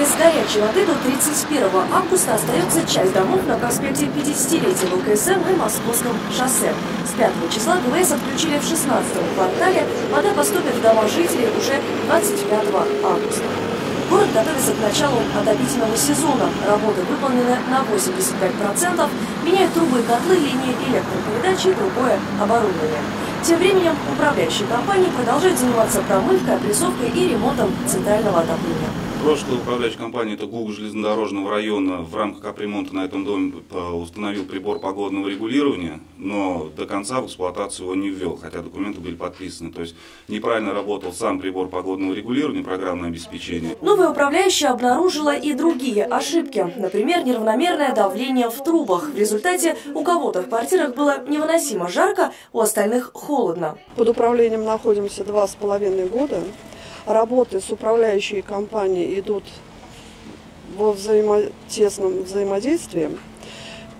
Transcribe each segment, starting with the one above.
без горячей воды до 31 августа остается часть домов на проспекте 50-летия ВКСМ и Московском шоссе. С 5 числа ГВС отключили в 16 квартале. Вода поступит в дома жителей уже 25 августа. Город готовится к началу отопительного сезона. Работы выполнены на 85%. Меняют трубы и котлы, линии электропередачи и другое оборудование. Тем временем управляющие компании продолжают заниматься промывкой, опрессовкой и ремонтом центрального отопления. Прошлая управляющая компания, это ГУГ железнодорожного района, в рамках капремонта на этом доме установил прибор погодного регулирования, но до конца в эксплуатацию его не ввел, хотя документы были подписаны. То есть неправильно работал сам прибор погодного регулирования, программное обеспечение. Новая управляющая обнаружила и другие ошибки. Например, неравномерное давление в трубах. В результате у кого-то в квартирах было невыносимо жарко, у остальных холодно. Под управлением находимся два с половиной года работы с управляющей компанией идут во взаимо тесном взаимодействии.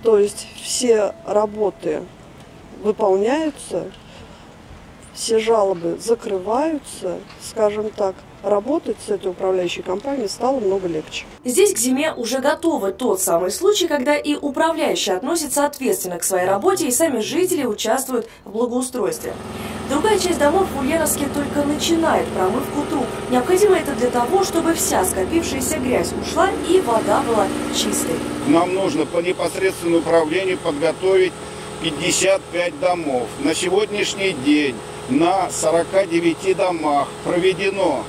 То есть все работы выполняются, все жалобы закрываются, скажем так, работать с этой управляющей компанией стало много легче. Здесь к зиме уже готовы тот самый случай, когда и управляющие относятся ответственно к своей работе, и сами жители участвуют в благоустройстве. Другая часть домов в Ульяновске только начинает промывку труб. Необходимо это для того, чтобы вся скопившаяся грязь ушла и вода была чистой. Нам нужно по непосредственному управлению подготовить 55 домов. На сегодняшний день на 49 домах проведено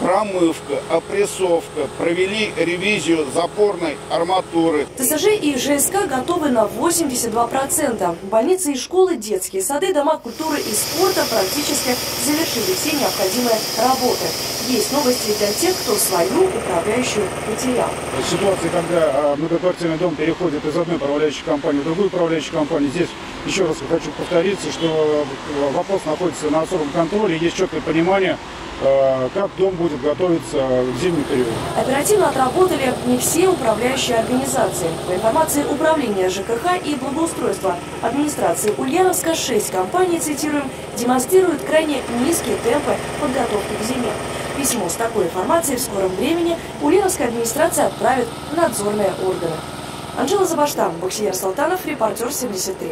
промывка, опрессовка, провели ревизию запорной арматуры. ТСЖ и ЖСК готовы на 82%. Больницы и школы, детские сады, дома культуры и спорта практически завершили все необходимые работы. Есть новости для тех, кто свою управляющую потерял. Ситуация, когда а, многоквартирный дом переходит из одной управляющей компании в другую управляющую компанию, здесь еще раз хочу повториться, что э, вопрос находится на особом контроле, есть четкое понимание, э, как дом будет готовиться в зимний период. Оперативно отработали не все управляющие организации. По информации Управления ЖКХ и благоустройства администрации Ульяновска, 6 компаний, цитируем, демонстрируют крайне низкие темпы подготовки к зиме. Письмо с такой информацией в скором времени Ульяновская администрация отправит в надзорные органы. Анжела Забаштан, Боксиер Салтанов, репортер 73.